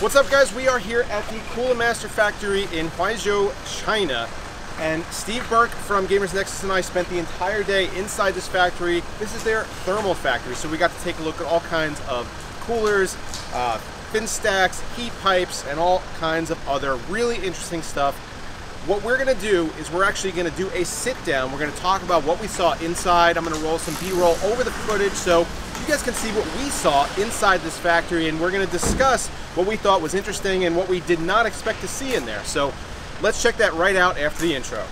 What's up guys? We are here at the Cooler Master factory in Huizhou, China. And Steve Burke from Gamers Nexus and I spent the entire day inside this factory. This is their thermal factory, so we got to take a look at all kinds of coolers, uh, fin stacks, heat pipes, and all kinds of other really interesting stuff. What we're gonna do is we're actually gonna do a sit down. We're gonna talk about what we saw inside. I'm gonna roll some B-roll over the footage so guys can see what we saw inside this factory and we're gonna discuss what we thought was interesting and what we did not expect to see in there. So let's check that right out after the intro.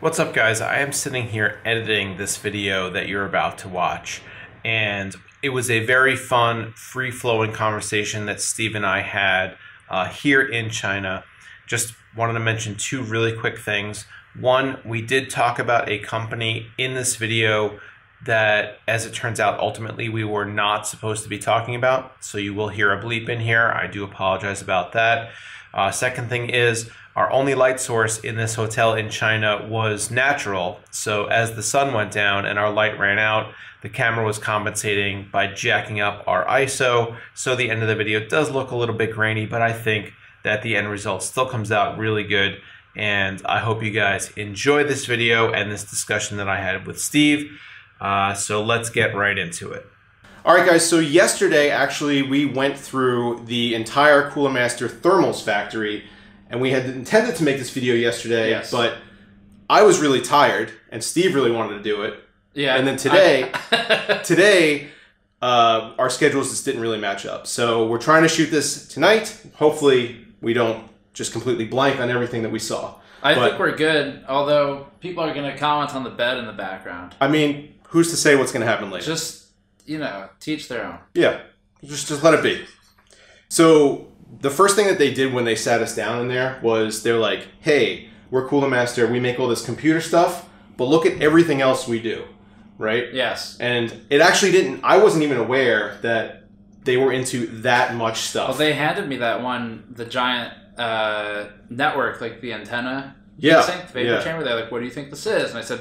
What's up guys? I am sitting here editing this video that you're about to watch and it was a very fun, free-flowing conversation that Steve and I had uh, here in China. Just wanted to mention two really quick things. One, we did talk about a company in this video that, as it turns out, ultimately we were not supposed to be talking about. So you will hear a bleep in here. I do apologize about that. Uh, second thing is, our only light source in this hotel in China was natural. So as the sun went down and our light ran out, the camera was compensating by jacking up our ISO. So the end of the video does look a little bit grainy, but I think that the end result still comes out really good. And I hope you guys enjoy this video and this discussion that I had with Steve. Uh, so let's get right into it. All right, guys. So yesterday, actually, we went through the entire Cooler Master Thermals factory, and we had intended to make this video yesterday, Yes. but I was really tired, and Steve really wanted to do it. Yeah. And then today- I- Today, uh, our schedules just didn't really match up. So we're trying to shoot this tonight. Hopefully, we don't just completely blank on everything that we saw. I but- think we're good, although people are going to comment on the bed in the background. I mean, who's to say what's going to happen later? Just, you know, teach their own. Yeah, just just let it be. So the first thing that they did when they sat us down in there was they're like, "Hey, we're Cooler Master. We make all this computer stuff, but look at everything else we do, right?" Yes. And it actually didn't. I wasn't even aware that they were into that much stuff. Well, they handed me that one, the giant uh, network, like the antenna. Yeah, Sync, vapor yeah. chamber. They're like, what do you think this is? And I said,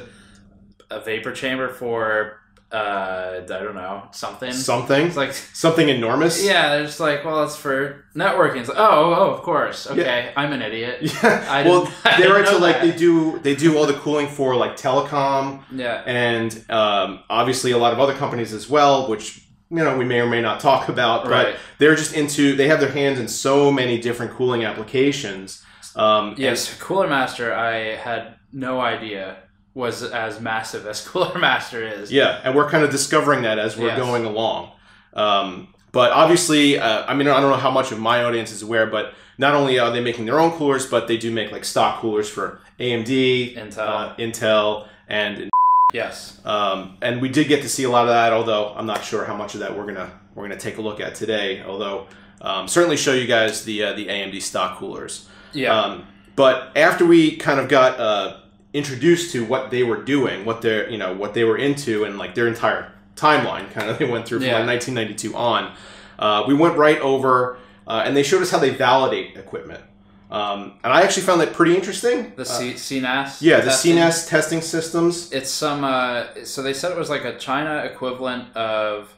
a vapor chamber for, uh, I don't know, something. something, It's like, something enormous. yeah, they're just like, well, it's for networking. It's like, oh, oh, of course. Okay, I'm an idiot. Yeah. I well, they're into like that. they do they do all the cooling for like telecom Yeah. and um, obviously a lot of other companies as well, which you know we may or may not talk about. But Right. they're just into they have their hands in so many different cooling applications. Um, Yes, Cooler Master, I had no idea was as massive as Cooler Master is. yeah, and we're kind of discovering that as we're Yes. going along. Um, but obviously, uh, I mean, I don't know how much of my audience is aware, but not only are they making their own coolers, but they do make like stock coolers for AMD, Intel. uh, Intel, and Yes. Um, and we did get to see a lot of that, although I'm not sure how much of that we're gonna we're gonna take a look at today. Although um, certainly show you guys the uh, the AMD stock coolers. Yeah. Um, but after we kind of got uh, introduced to what they were doing, what they're you know what they were into, and like their entire timeline, kind of they went through from Yeah. like 1992 on, uh, we went right over, uh, and they showed us how they validate equipment. Um, and I actually found that pretty interesting. the Uh, CNAS. yeah, the testing. CNAS testing systems. It's some. Uh, so they said it was like a China equivalent of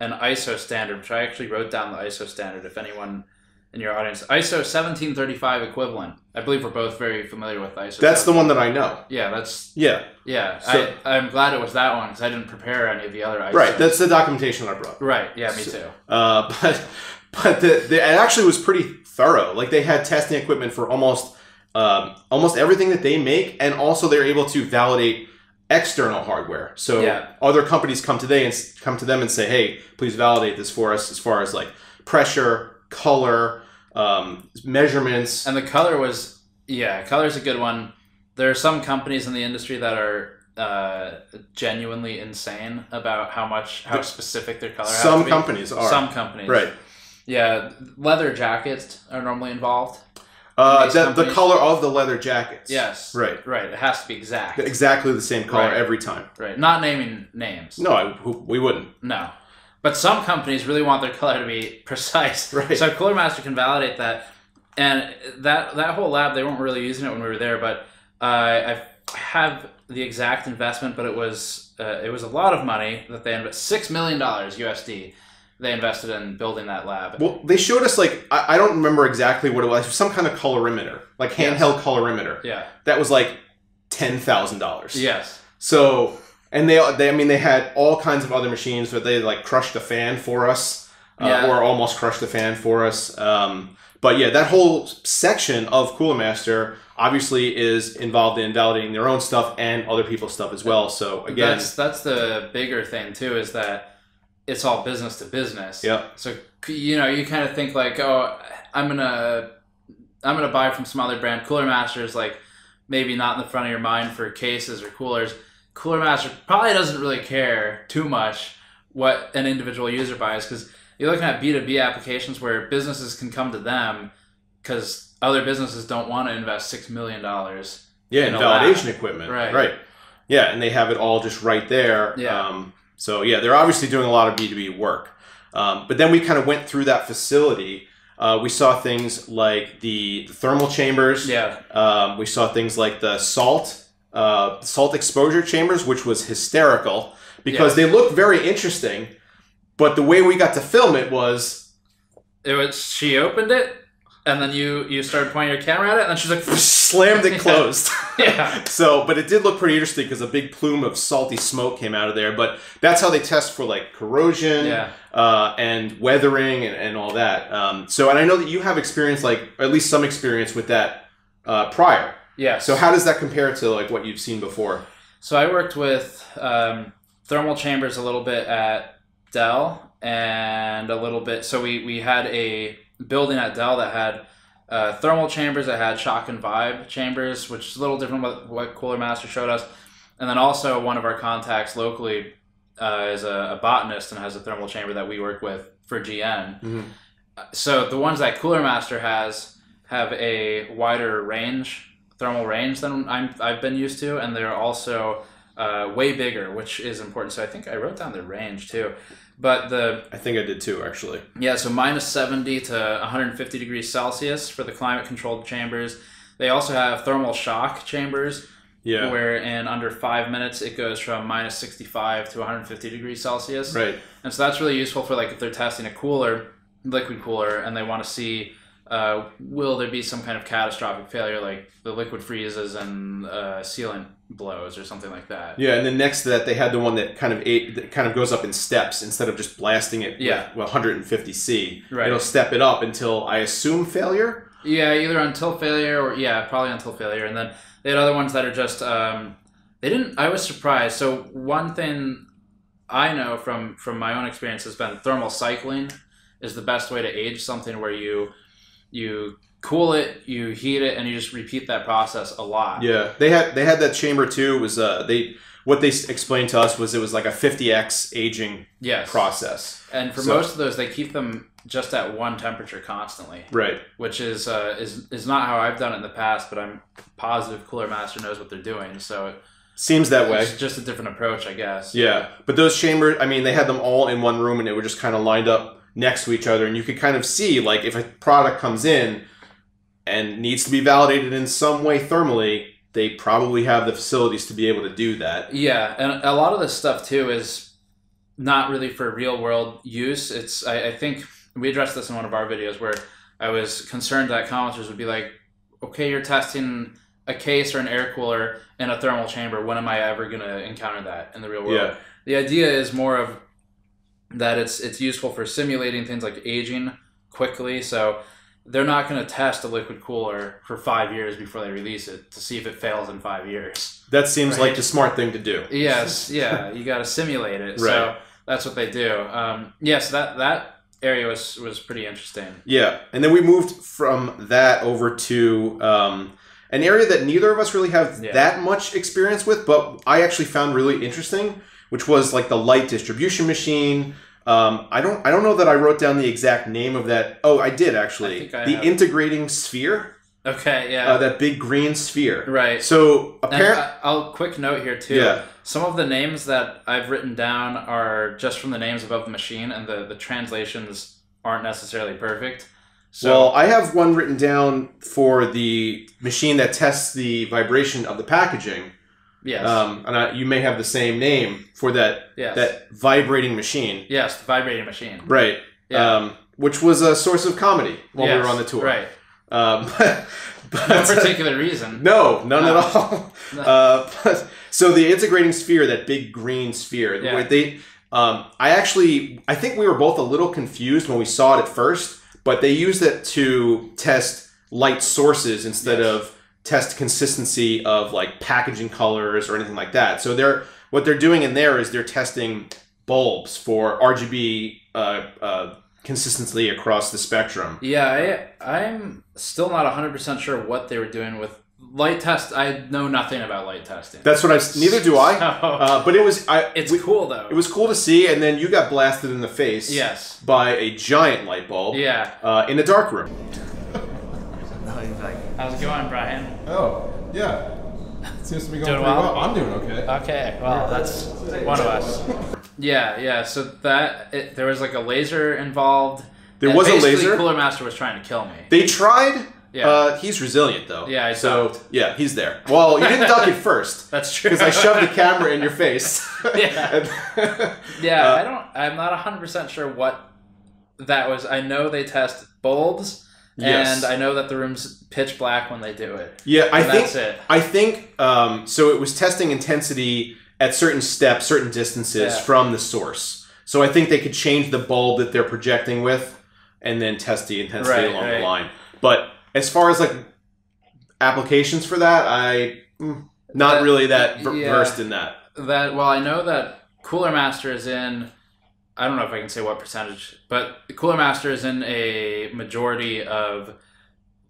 an ISO standard, which I actually wrote down the ISO standard. If anyone in your audience, ISO seventeen thirty five equivalent. I believe we're both very familiar with ISO. That's the one that I know. Yeah, that's Yeah. yeah. So- I I'm glad it was that one because I didn't prepare any of the other ISOs. Right, that's the documentation I brought. right. Yeah, me So- too. Uh, but but the, the, it actually was pretty thorough. Like they had testing equipment for almost um, almost everything that they make, and also they're able to validate external hardware. So Yeah. other companies come to they and come to them and say, "Hey, please validate this for us." As far as like pressure, color, um, measurements. And the color was yeah, color's a good one. There are some companies in the industry that are uh, genuinely insane about how much how specific their color. has Some to be. companies are Some companies. right. Yeah, leather jackets are normally involved. Uh, the, the color of the leather jackets. Yes. Right. Right. It has to be exact. Exactly the same color Right. every time. Right. Not naming names. No, I, we wouldn't. No. But some companies really want their color to be precise. Right. So Cooler Master can validate that. And that that whole lab, they weren't really using it when we were there, but uh, I have the exact investment, but it was uh, it was a lot of money that they invested six million dollars USD. They invested in building that lab. Well, they showed us like I, I don't remember exactly what it was. Some kind of colorimeter, like Yes. handheld colorimeter. Yeah. That was like ten thousand dollars. Yes. So, and they, they, I mean, they had all kinds of other machines, but they like crushed the fan for us, uh, Yeah. or almost crushed the fan for us. Um, but yeah, that whole section of Cooler Master obviously is involved in validating their own stuff and other people's stuff as well. So again, that's that's the bigger thing too is that it's all business to business. yeah, So you know, you kind of think like, oh, I'm gonna, I'm gonna buy from some other brand. Cooler Master is like maybe not in the front of your mind for cases or coolers. Cooler Master probably doesn't really care too much what an individual user buys because you're looking at B2B applications where businesses can come to them because other businesses don't want to invest six million dollars. yeah, in a lab. validation equipment, Right. right, yeah, and they have it all just right there. Yeah. Um, so yeah, they're obviously doing a lot of B two B work. Um, but then we kind of went through that facility. Uh, we saw things like the, the thermal chambers. Yeah, Um, we saw things like the salt, uh, salt exposure chambers, which was hysterical because Yeah. they looked very interesting. But the way we got to film it was it was. She opened it, and then you you started pointing your camera at it, and then she's like, slammed it closed. yeah, so, but it did look pretty interesting because a big plume of salty smoke came out of there. But that's how they test for like corrosion yeah. uh, and weathering and, and all that. Um, so, and I know that you have experience, like at least some experience with that uh, prior. Yeah. So, how does that compare to like what you've seen before? So I worked with um, thermal chambers a little bit at Dell and a little bit. So we, we had a building at Dell that had uh, thermal chambers that had shock and vibe chambers, which is a little different what, what Cooler Master showed us. And then also one of our contacts locally uh, is a, a botanist and has a thermal chamber that we work with for GN. Mhm. So the ones that Cooler Master has have a wider range, thermal range than I'm, I've been used to, and they're also uh, way bigger, which is important. So I think I wrote down the range too. But the I think I did too, actually. yeah, so minus 70 to 150 degrees Celsius for the climate controlled chambers. They also have thermal shock chambers Yeah. where in under five minutes it goes from minus 65 to 150 degrees Celsius. Right. And so that's really useful for like if they're testing a cooler, liquid cooler, and they want to see uh, will there be some kind of catastrophic failure like the liquid freezes and uh, sealant blows or something like that. Yeah, and then next to that, they had the one that kind of eight, that kind of goes up in steps instead of just blasting it Yeah. with 150 C. Right. It'll step it up until I assume failure. Yeah, either until failure or yeah, probably until failure. And then they had other ones that are just um, they didn't. I was surprised. So one thing I know from from my own experience has been thermal cycling is the best way to age something where you you cool it, you heat it, and you just repeat that process a lot. Yeah, they had they had that chamber too. It was uh they what they explained to us was it was like a 50x aging Yes. process. And for So- most of those, they keep them just at one temperature constantly, Right. which is uh, is is not how I've done it in the past. But I'm positive Cooler Master knows what they're doing. So it, Seems that way. it's just a different approach, I guess. Yeah, but those chambers, I mean, they had them all in one room and it were just kind of lined up next to each other, and you could kind of see, like, if a product comes in and needs to be validated in some way thermally, they probably have the facilities to be able to do that. Yeah, and a lot of this stuff too is not really for real world use. It's I, I think we addressed this in one of our videos where I was concerned that commenters would be like, okay, you're testing a case or an air cooler in a thermal chamber. When am I ever going to encounter that in the real world? Yeah. The idea is more of that it's it's useful for simulating things like aging quickly. So they're not going to test a liquid cooler for five years before they release it to see if it fails in five years. That seems Right. like the smart thing to do. Yes, yeah, you got to simulate it. So Right. that's what they do. Um, yes, that that area was was pretty interesting. Yeah, and then we moved from that over to um, an area that neither of us really have Yeah. that much experience with, but I actually found really interesting, which was like the light distribution machine. Um, I don't, I don't know that I wrote down the exact name of that. Oh, I did actually. I I the have. integrating sphere, Okay, yeah, uh, that big green sphere. right. So apparently, I'll quick note here too. yeah, Some of the names that I've written down are just from the names above the machine, and the the translations aren't necessarily perfect. So well, I have one written down for the machine that tests the vibration of the packaging. Yes. Um, and I, you may have the same name for that yes. that vibrating machine, yes, the vibrating machine. right? Yeah. Um, which was a source of comedy while we were on the tour. Right. Um, but, but No particular reason. No, none No. at all. Uh, but, so the integrating sphere, that big green sphere, Yeah. where they, um, I actually, I think we were both a little confused when we saw it at first, but they used it to test light sources instead Yes. of test consistency of like packaging colors or anything like that. So they're what they're doing in there is they're testing bulbs for RGB uh, uh, consistency across the spectrum. Yeah, I I'm still not 100% sure what they were doing with light test. I know nothing about light testing. That's what I. Neither do I. So, Uh, but it was I. it's we- cool though. It was cool to see, and then you got blasted in the face yes. by a giant light bulb Yeah. uh, in a dark room. How's it going, Brian? Oh, yeah. Seems to be going Doing pretty well? well. I'm doing okay. Okay, well, that's one of us. Yeah, yeah. So that it, there was like a laser involved. There and was a basically laser? Cooler Master was trying to kill me. They tried. Yeah. Uh, he's resilient though. Yeah, I so ducked. yeah, he's there. Well, you didn't duck it first That's true. because I shoved the camera in your face. Yeah. And- Yeah, Uh, I don't. I'm not 100 percent sure what that was. I know they test bulbs, Yes. and I know that the room's pitch black when they do it. yeah, I think that's it. I think um, so. It was testing intensity at certain steps, certain distances Yeah. from the source. So I think they could change the bulb that they're projecting with, and then test the intensity Right, along right. the line. But as far as like applications for that, I mm, not That- really that yeah. versed in that. That well, I know that Cooler Master is in. I don't know if I can say what percentage, but Cooler Master is in a majority of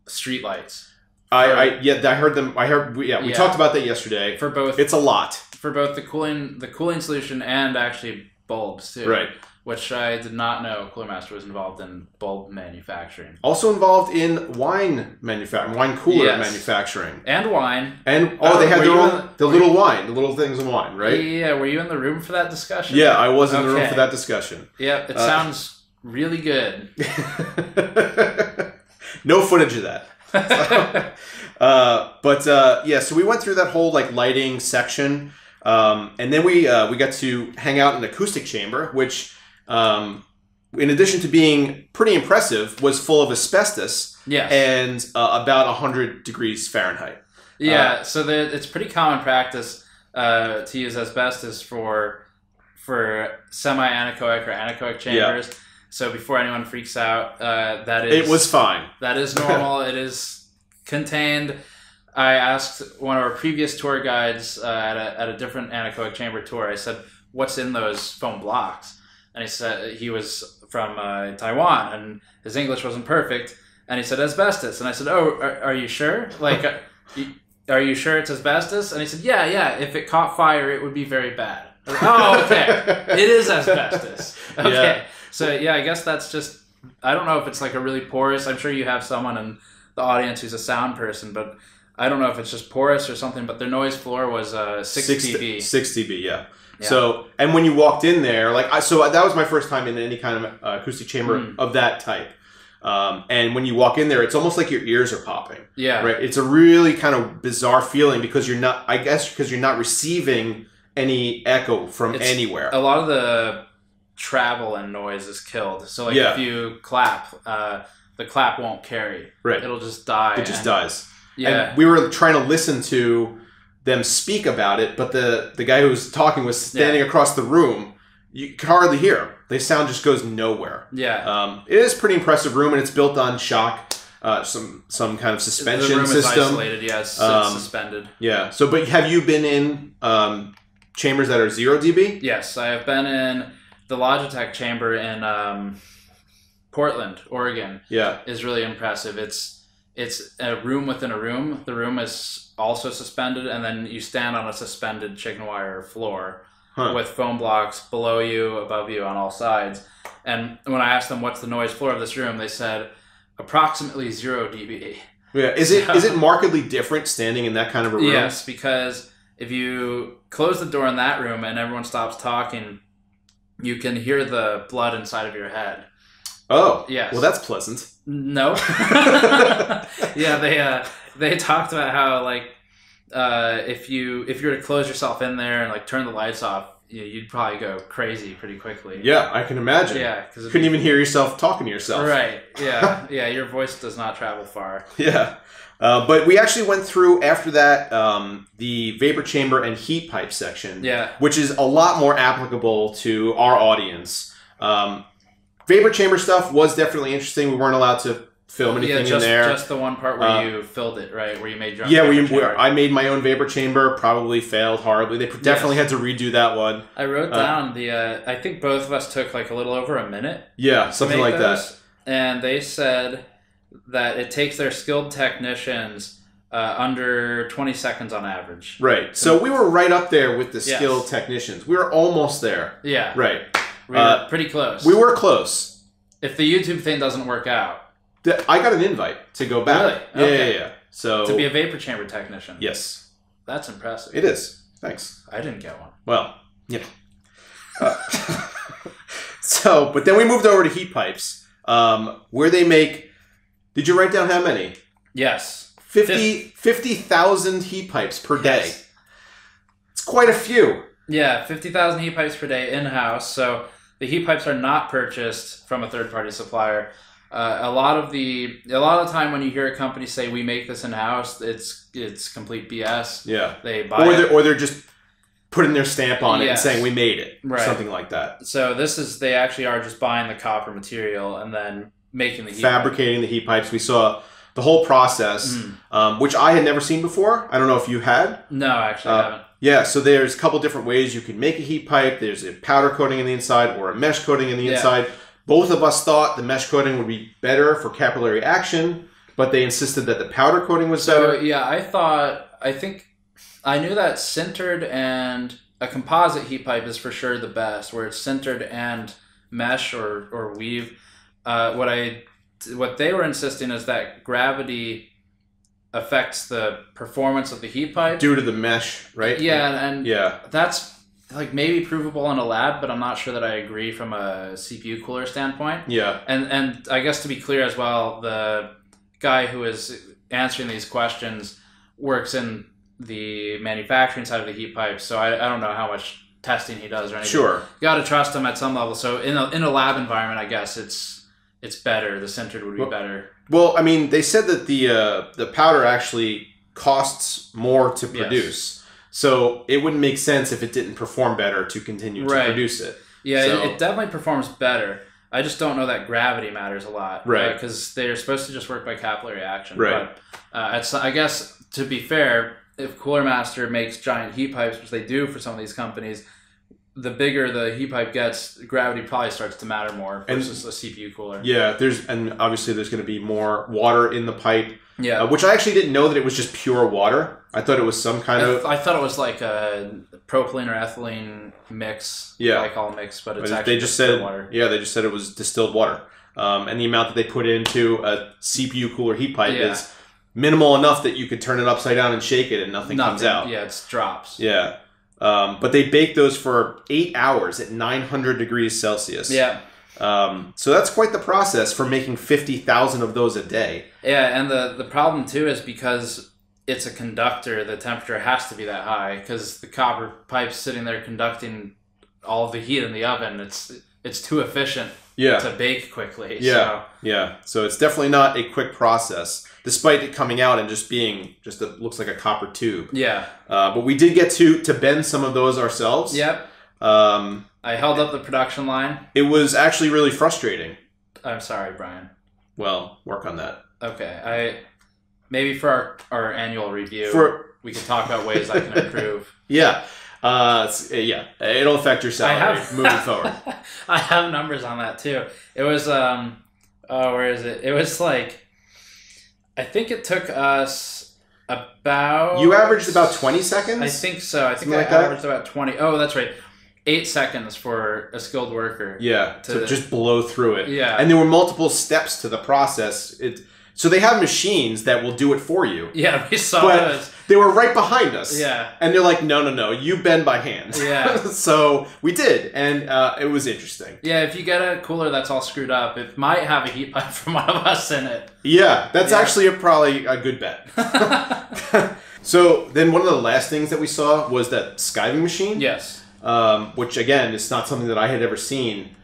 streetlights I, I yeah, I heard them. I heard we- yeah, we Yeah. talked about that yesterday. for both It's a lot, for both the cooling the cooling solution and actually bulbs too. right? Which I did not know Cooler Master was involved in bulb manufacturing Also involved in wine manufacturing, wine cooler Yes. manufacturing, and wine. and oh, Uh, they had their own in- the were little wine, the little things of wine, right? Yeah, were you in the room for that discussion? Yeah, I was in the room for that discussion. Yep, it Uh, sounds really good. no footage of that. uh, but uh, yeah, so we went through that whole like lighting section, um, and then we uh, we got to hang out in an acoustic chamber, which, um, in addition to being pretty impressive, was full of asbestos and uh, about hundred degrees Fahrenheit. Yeah, so the, it's pretty common practice uh, to use asbestos for for semi-anechoic or anechoic chambers. So before anyone freaks out, uh, that is It was fine. that is normal. it is contained. I asked one of our previous tour guides uh, at, a, at a different anechoic chamber tour. I said, "What's in those foam blocks?" And he said he was from uh, Taiwan and his English wasn't perfect. And he said asbestos. And I said, "Oh, are, are you sure? Like, uh, are you sure it's asbestos?" And he said, "Yeah, yeah. If it caught fire, it would be very bad." Like, oh, okay. It is asbestos. Okay. Yeah. So yeah, I guess that's just I don't know if it's like a really porous. I'm sure you have someone in the audience who's a sound person, but I don't know if it's just porous or something. But their noise floor was uh, six, dB. Six dB, yeah. Yeah. So, and when you walked in there, like, I, so that was my first time in any kind of uh, acoustic chamber Mm. of that type. Um, and when you walk in there, it's almost like your ears are popping, Yeah. right? It's a really kind of bizarre feeling because you're not, I guess, because you're not receiving any echo from It's- anywhere. A lot of the travel and noise is killed. So like Yeah. if you clap, uh, the clap won't carry. Right. It'll just die. It just does. Yeah. And we were trying to listen to them speak about it, but the the guy who was talking was standing across the room. You can hardly hear him. The sound just goes nowhere. yeah. Um, it is a pretty impressive room, and it's built on shock, uh, some some kind of suspension the room is system. isolated. Yeah. It's, it's Um, suspended. Yeah. So, but have you been in um, chambers that are zero dB? Yes, I have been in the Logitech chamber in um, Portland, Oregon. Yeah. is really impressive. It's it's a room within a room. The room is also suspended, and then you stand on a suspended chicken wire floor Huh. with foam blocks below you, above you, on all sides. And when I asked them what's the noise floor of this room, they said approximately zero dB. Yeah. Is it So- is it markedly different standing in that kind of a room? Yes, because if you close the door in that room and everyone stops talking, you can hear the blood inside of your head. Oh. Yes. Well, that's pleasant. No. yeah, they uh, they talked about how like uh, if you if you were to close yourself in there and like turn the lights off, you, you'd probably go crazy pretty quickly. Yeah, I can imagine. Yeah, because You couldn't even hear yourself talking to yourself. Right. Yeah. yeah. Your voice does not travel far. Yeah. Uh, but we actually went through after that um, the vapor chamber and heat pipe section, Yeah. which is a lot more applicable to our audience. Um, vapor chamber stuff was definitely interesting. We weren't allowed to film anything yeah. Just in there. just the one part where Uh, you filled it, right? Where you made your own yeah, we, vapor we chamber. I made my own vapor chamber. Probably failed horribly. They definitely had to redo that one. I wrote uh, down the. Uh, I think both of us took like a little over a minute. Yeah, something like those, that. And they said that it takes their skilled technicians uh, under 20 seconds on average. Right. So we were right up there with the Yes. skilled technicians. We were almost there. Yeah. Right. We were Uh, pretty close. We were close. if the YouTube thing doesn't work out, I got an invite to go back. Really? Yeah, Okay. yeah, yeah. So to be a vapor chamber technician. yes, That's impressive. it is. Thanks. I didn't get one. Well, yeah. Uh, so, but then we moved over to heat pipes, um, where they make. Did you write down how many? Yes. 50 50,000 heat pipes per day. Yes. It's quite a few. Yeah, 50,000 heat pipes per day in house. So the heat pipes are not purchased from a third party supplier. Uh, a lot of the a lot of the time when you hear a company say we make this in house, it's it's complete BS. Yeah. They buy Or it. they're, or they're just putting their stamp on it and saying we made it. Right. Something like that. So this is they actually are just buying the copper material and then making the heat Fabricating the heat pipes. We saw the whole process, Mm. um, which I had never seen before. I don't know if you had. No, actually, Uh, I haven't. Yeah, so there's a couple different ways you can make a heat pipe. There's a powder coating in the inside or a mesh coating in the Yeah. inside. Both of us thought the mesh coating would be better for capillary action, but they insisted that the powder coating was So better. yeah, I thought I think I knew that sintered and a composite heat pipe is for sure the best, where it's sintered and mesh or or weave. Uh, what I what they were insisting is that gravity affects the performance of the heat pipe. Due to the mesh, right? Yeah, and Yeah. that's like maybe provable in a lab, but I'm not sure that I agree from a CPU cooler standpoint. Yeah. And and I guess to be clear as well, the guy who is answering these questions works in the manufacturing side of the heat pipe, so I, I don't know how much testing he does or anything. Sure. You got to trust him at some level. So in a, in a lab environment, I guess it's it's better. The sintered would be Well- better. Well, I mean, they said that the uh, the powder actually costs more to Yes. produce, so it wouldn't make sense if it didn't perform better to continue to produce it. Yeah, So- it, it definitely performs better. I just don't know that gravity matters a lot, Right. Because they're supposed to just work by capillary action, Right. But uh, I guess to be fair, if Cooler Master makes giant heat pipes, which they do for some of these companies, the bigger the heat pipe gets, gravity probably starts to matter more And- versus a CPU cooler. Yeah, there's and obviously there's going to be more water in the pipe, Yeah. uh, which I actually didn't know that it was just pure water. I thought it was some I, kind of. I thought it was like a propylene or ethylene mix, Yeah. glycol mix, but it's but actually they just said, water. yeah, they just said it was distilled water, um, and the amount that they put into a CPU cooler heat pipe Yeah. is minimal enough that you could turn it upside down and shake it and nothing, comes out. Yeah, it's drops. Yeah. Um, but they bake those for eight hours at 900 degrees Celsius. yeah. Um, so that's quite the process for making 50,000 of those a day. Yeah, and the the problem too is because it's a conductor, the temperature has to be that high because the copper pipe's sitting there conducting all of the heat in the oven. It's it's too efficient Yeah. to bake quickly. Yeah. Yeah. So it's definitely not a quick process, despite it coming out and just being just a, looks like a copper tube. Yeah. Uh, but we did get to to bend some of those ourselves. Yep. Um, I held up the production line. it was actually really frustrating. I'm sorry, Brian. Well, work on that. Okay. I maybe for our, our annual review For we can talk about ways I can improve. yeah, uh, yeah, it'll affect your I salary have moving forward. I have numbers on that too. It was um oh where is it? It was like I think it took us about You averaged about 20 seconds. I think so. I think Something I like that? averaged about twenty. Oh, that's right. Eight seconds for a skilled worker. Yeah, to, to- just blow through it. Yeah. And there were multiple steps to the process. It so they have machines that will do it for you. Yeah, we saw But those. They were right behind us. Yeah. And they're like, no, no, no, you bend by hand. Yeah. so we did, and uh, it was interesting. Yeah, if you get a cooler that's all screwed up, it might have a heat pipe from one of us in it. Yeah, that's Yeah. actually a, probably a good bet. So then one of the last things that we saw was that skiving machine. Yes. um, which again is not something that I had ever seen,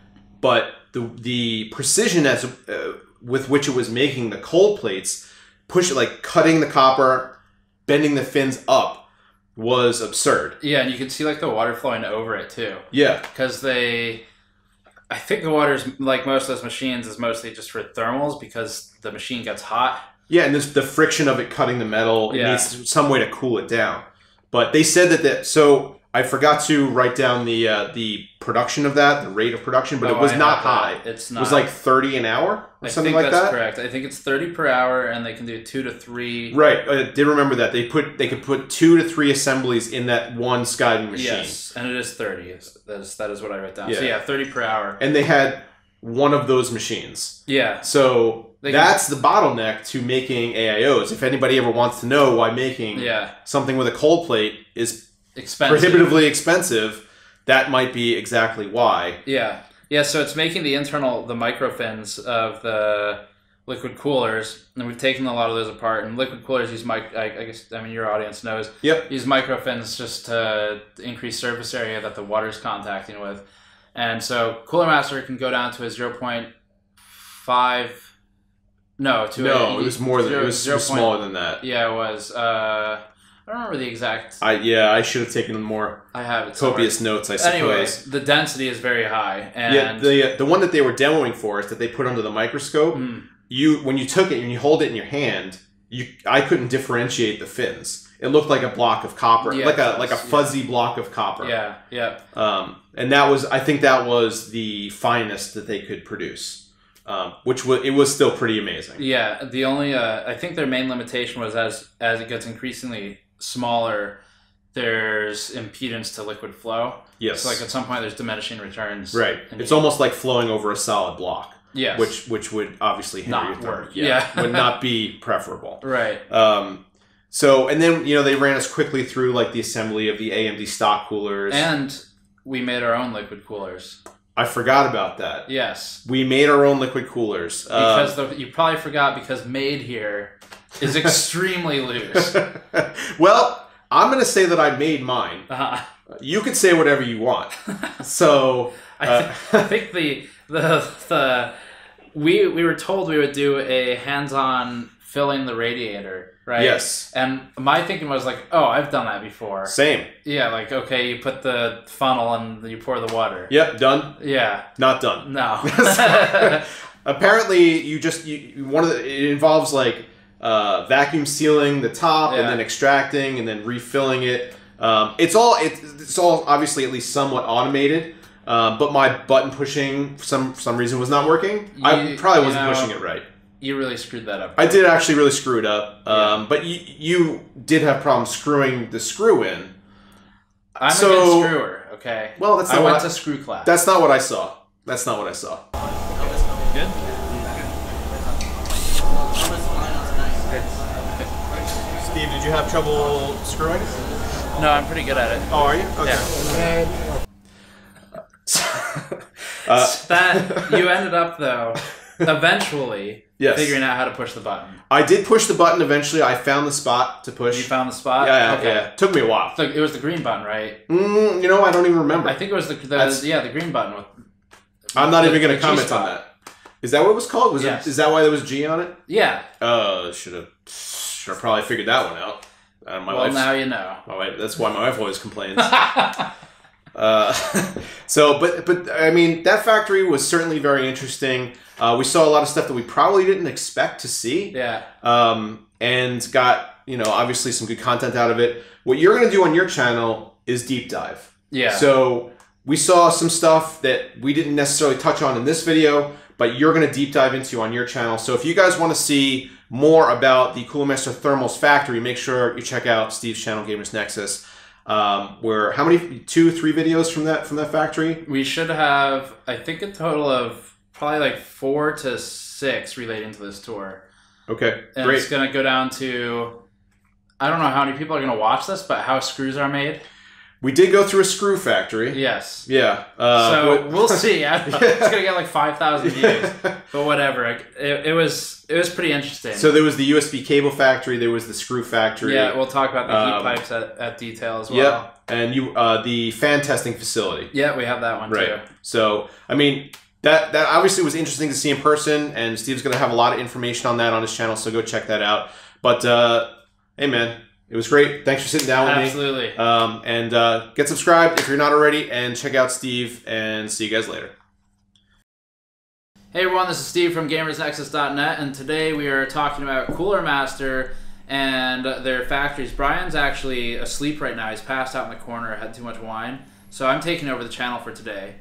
but the the precision as uh, with which it was making the cold plates, push like cutting the copper, bending the fins up, was absurd. Yeah, and you can see like the water flowing over it too, Yeah, because they. I think the water's like most of those machines is mostly just for thermals because the machine gets hot. yeah, and this the friction of it cutting the metal it Yeah. needs some way to cool it down. But they said that that so. I forgot to write down the uh, the production of that, the rate of production, but Oh, it was I not have that. high. It's It not. was like thirty an hour or I something think like that's that. correct. I think it's thirty per hour, and they can do two to three. Right, I did remember that they put they could put two to three assemblies in that one skiving machine, Yes, and it is thirty. That is, that is what I wrote down. So Yeah. yeah, thirty per hour. and they had one of those machines. Yeah, So can- that's the bottleneck to making AIOs. If anybody ever wants to know why making yeah, something with a cold plate is expensive. prohibitively expensive, that might be exactly why. Yeah, yeah. So it's making the internal, the microfins of the liquid coolers, and we've taken a lot of those apart. And liquid coolers use mic. I, I guess I mean your audience knows. Yep. Use microfins just to increase surface area that the water's contacting with, and so Cooler Master can go down to a zero point five. No, to No, a, it was more than zero- it was, zero smaller than that. Yeah, it was. Uh, I don't remember the exact. I yeah, I should have taken more I have it. somewhere. copious notes. I suppose. Anyways, the density is very high, and yeah, the the one that they were demoing for us that they put under the microscope. Mm. you when you took it and you hold it in your hand, you I couldn't differentiate the fins. It looked like a block of copper, Yeah, like a like a yeah. fuzzy block of copper. yeah, yeah. Um, and that was I think that was the finest that they could produce, um, which was it was still pretty amazing. Yeah, the only uh, I think their main limitation was as as it gets increasingly smaller, there's impedance to liquid flow. Yes, So like at some point there's diminishing returns. right. It's almost like flowing over a solid block, yes. which which would obviously hinder Not your thermal- work. Yeah, Yeah. would not be preferable. right. Um, so and then you know they ran us quickly through like the assembly of the AMD stock coolers. And we made our own liquid coolers. I forgot about that. Yes. We made our own liquid coolers. Because the, you probably forgot because made here is extremely loose. Well, I'm going to say that I made mine. Uh, You could say whatever you want. So, I, uh, th- I think the the the we we were told we would do a hands-on filling the radiator, right? yes, And my thinking was like, oh, I've done that before. same. Yeah, like okay, you put the funnel and you pour the water. Yep, done. Yeah. Not done. No. Apparently, you just you, you- one of the it involves like uh, vacuum sealing the top and then extracting and then refilling it. Um, it's all it, it's all obviously at least somewhat automated. Um, but my button pushing for some for some reason was not working. I probably wasn't know, pushing it right. you really screwed that up. I did actually really screw it up. Um, But you, you did have problems screwing the screw in. I'm so- a good screwer. Okay. Well, that's I not went what to screw class. that's not what I saw. That's not what I saw. good. Steve, did you have trouble screwing? No, I'm pretty good at it. Oh, are you? Yeah. uh, That you ended up though, eventually yes. figuring out how to push the button. I did push the button eventually. I found the spot to push. You found the spot. yeah, yeah, okay. yeah. Took me a while. So it was the green button, right? Mm, you know, I don't even remember. I think it was the, the yeah the green button with. I'm not the- even going to comment on G-spot. that. Is that what it was called? Was Yes. it? Is that why there was G on it? Yeah. Uh, should have. Should have probably figured that one out. Uh, my well, now you know. My wife, that's why my wife always complains. Uh, so, but but I mean, that factory was certainly very interesting. Uh, we saw a lot of stuff that we probably didn't expect to see, yeah. um, and got you know obviously some good content out of it. What you're going to do on your channel is deep dive. Yeah. So we saw some stuff that we didn't necessarily touch on in this video, but you're going to deep dive into on your channel. So if you guys want to see more about the Cooler Master Thermals factory, make sure you check out Steve's channel, Gamers Nexus. Um, where how many two, three videos from that from that factory? we should have, I think, a total of probably like four to six relating to this tour. Okay, And great. it's going to go down to, I don't know how many people are going to watch this, but how screws are made. We did go through a screw factory. Yes. Yeah. Uh, so what- we'll see. I- it's gonna get like five thousand views, but whatever. It, it was it was pretty interesting. so there was the USB cable factory. There was the screw factory. yeah, we'll talk about the heat Um, pipes at, at detail as well. Yep. And you uh, the fan testing facility. Yeah, we have that one Right. too. So I mean that that obviously was interesting to see in person, and Steve's going to have a lot of information on that on his channel. So go check that out. But uh, hey, man, it was great. Thanks for sitting down with me. Absolutely. Um, and uh, get subscribed if you're not already, and check out Steve. And see you guys later. Hey everyone, this is Steve from GamersNexus.net, and today we are talking about Cooler Master and their factories. Brian's actually asleep right now. He's passed out in the corner, had too much wine. So I'm taking over the channel for today.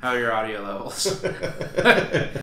How are your audio levels?